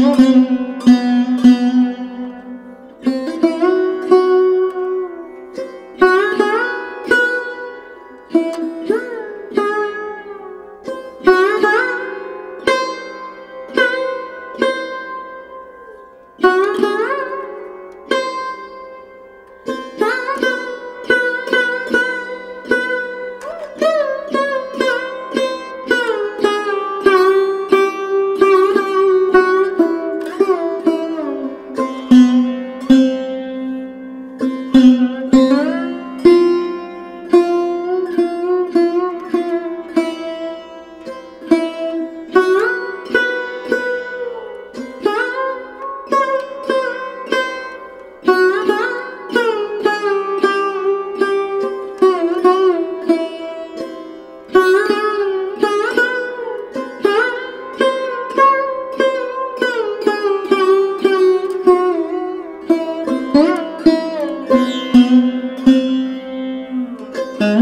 Thank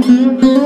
Música